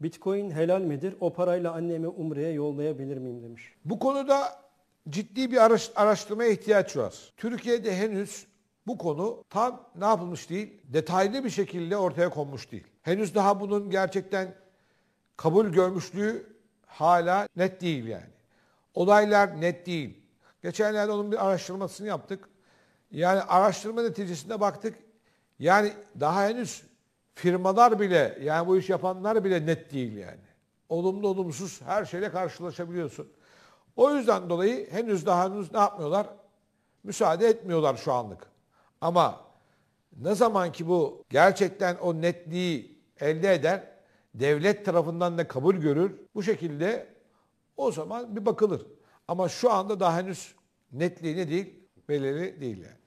Bitcoin helal midir? O parayla annemi Umre'ye yollayabilir miyim demiş. Bu konuda ciddi bir araş- araştırmaya ihtiyaç var. Türkiye'de henüz bu konu tam ne yapılmış değil, detaylı bir şekilde ortaya konmuş değil. Henüz daha bunun gerçekten kabul görmüşlüğü hala net değil yani. Olaylar net değil. Geçenlerde onun bir araştırmasını yaptık. Yani araştırma neticesinde baktık. Yani daha henüz firmalar bile yani bu iş yapanlar bile net değil yani. Olumlu olumsuz her şeyle karşılaşabiliyorsun. O yüzden dolayı henüz daha henüz ne yapmıyorlar? Müsaade etmiyorlar şu anlık. Ama ne zaman ki bu gerçekten o netliği elde eder, devlet tarafından da kabul görür, bu şekilde o zaman bir bakılır. Ama şu anda daha henüz netliği ne değil? Belirli değil yani.